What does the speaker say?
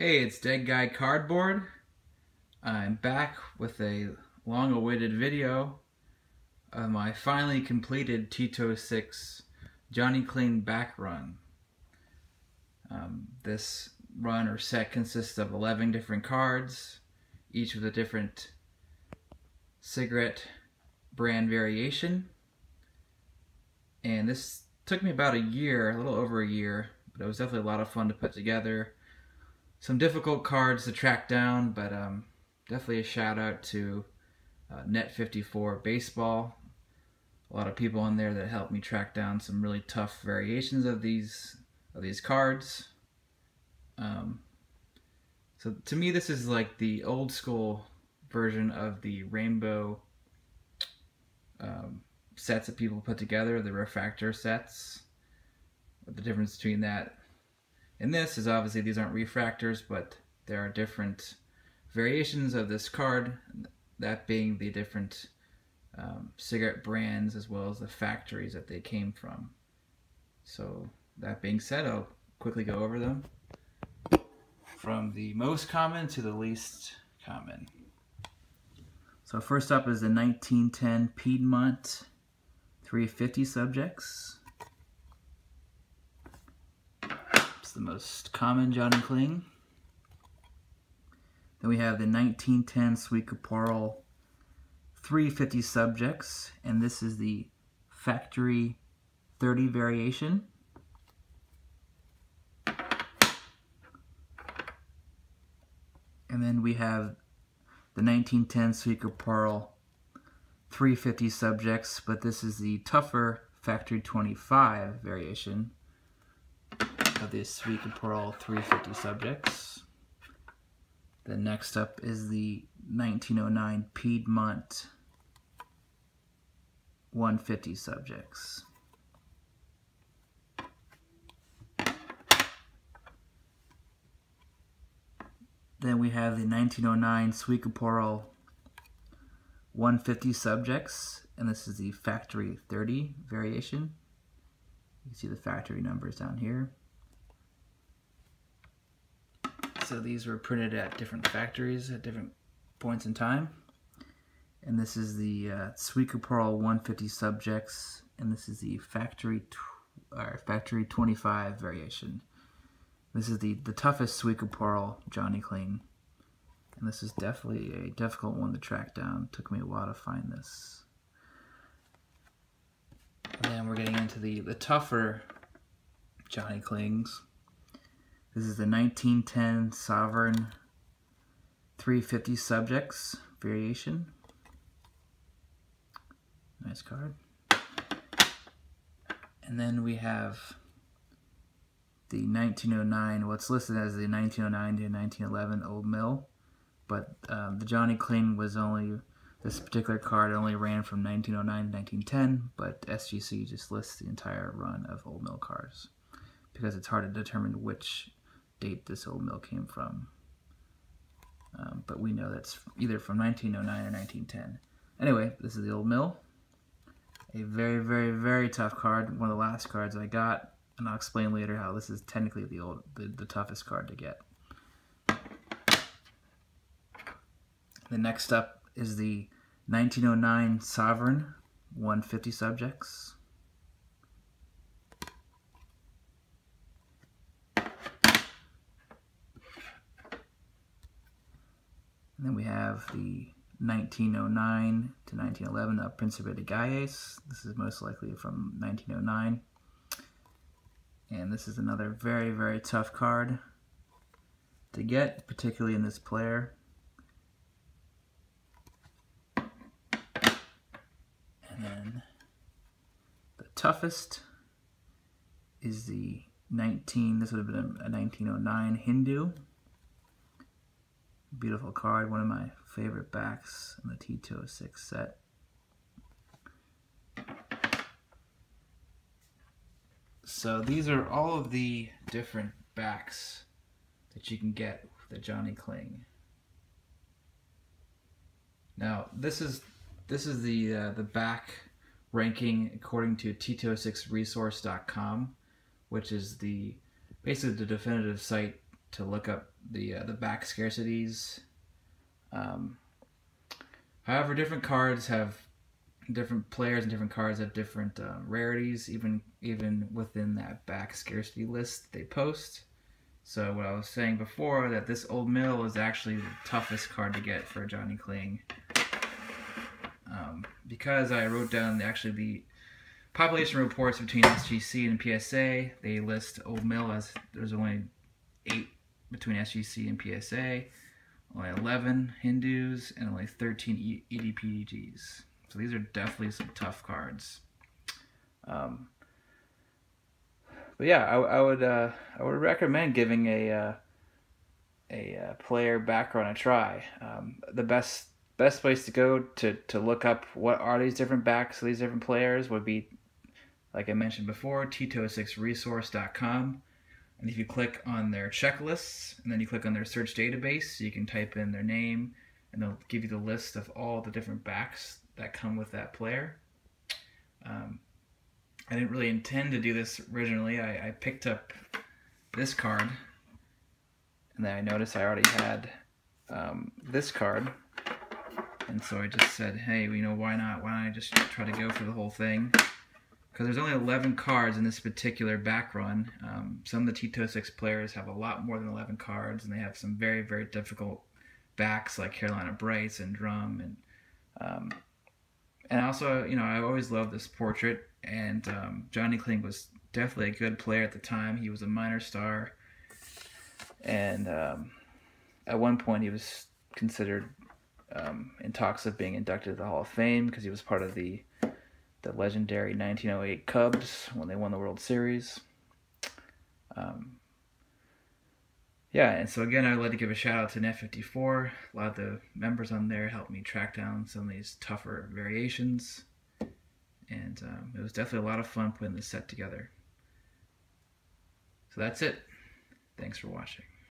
Hey, it's Dead Guy Cardboard. I'm back with a long-awaited video of my finally completed T206 Johnny Kling back run. Um, this run or set consists of 11 different cards, each with a different cigarette brand variation. And this took me about a year, a little over a year, but it was definitely a lot of fun to put together some difficult cards to track down, but um, definitely a shout out to uh, Net54 Baseball. A lot of people on there that helped me track down some really tough variations of these of these cards. Um, so to me, this is like the old school version of the rainbow um, sets that people put together, the refractor sets. The difference between that in this is obviously these aren't refractors, but there are different variations of this card, that being the different um, cigarette brands as well as the factories that they came from. So that being said, I'll quickly go over them from the most common to the least common. So first up is the 1910 Piedmont 350 subjects. The most common Johnny Kling. Then we have the 1910 Sweet Caporal 350 subjects, and this is the factory 30 variation. And then we have the 1910 Sweet Caporal 350 subjects, but this is the tougher factory 25 variation of these Sweet Caporal 350 subjects. Then next up is the 1909 Piedmont 150 subjects. Then we have the 1909 Sweet Caporal 150 subjects, and this is the factory 30 variation. You can see the factory numbers down here. So these were printed at different factories at different points in time. And this is the uh, Sweet Caporal 150 subjects, and this is the factory or factory 25 variation. This is the, the toughest Sweet Caporal Johnny Kling. And this is definitely a difficult one to track down. Took me a while to find this. And then we're getting into the, the tougher Johnny Klings. This is the 1910 Sovereign 350 Subjects variation. Nice card. And then we have the 1909, what's listed as the 1909 to 1911 Old Mill. But um, the Johnny Kling was only, this particular card only ran from 1909 to 1910, but SGC just lists the entire run of Old Mill cards because it's hard to determine which date this old mill came from. Um, but we know that's either from 1909 or 1910. Anyway, this is the old mill. A very, very, very tough card. One of the last cards I got, and I'll explain later how this is technically the old, the, the toughest card to get. The next up is the 1909 Sovereign 150 subjects. And then we have the 1909 to 1911 uh, of Principe de. This is most likely from 1909. And this is another very, very tough card to get, particularly in this player. And then the toughest is the 19, this would have been a 1909 Hindu. Beautiful card, one of my favorite backs in the T206 set. So these are all of the different backs that you can get with the Johnny Kling. Now this is this is the uh, the back ranking according to T206resource.com, which is the basically the definitive site to look up the uh, the back scarcities. Um, however, different cards have different players and different cards have different uh, rarities, even even within that back scarcity list they post. So what I was saying before that this old mill is actually the toughest card to get for Johnny Kling. Um, because I wrote down the, actually the population reports between SGC and PSA, they list Old Mill as there's only eight between SGC and PSA, only 11 Hindus, and only 13 EDPGs. So these are definitely some tough cards. Um, but yeah, I, I would uh, I would recommend giving a uh, a uh, player background a try. Um, the best best place to go to to look up what are these different backs of these different players would be, like I mentioned before, T206resource.com. And if you click on their checklists and then you click on their search database, you can type in their name and they'll give you the list of all the different backs that come with that player. Um, I didn't really intend to do this originally. I, I picked up this card and then I noticed I already had um, this card. And so I just said, hey, you know, why not? Why don't I just try to go for the whole thing? Because there's only 11 cards in this particular back run. Um, some of the T206 players have a lot more than 11 cards, and they have some very, very difficult backs like Carolina Brights and Drum. And um, and also, you know, I always loved this portrait, and um, Johnny Kling was definitely a good player at the time. He was a minor star, and um, at one point he was considered um, in talks of being inducted to the Hall of Fame because he was part of the the legendary 1908 Cubs when they won the World Series. Um, yeah, and so again, I'd like to give a shout out to Net54. A lot of the members on there helped me track down some of these tougher variations. And um, it was definitely a lot of fun putting this set together. So that's it. Thanks for watching.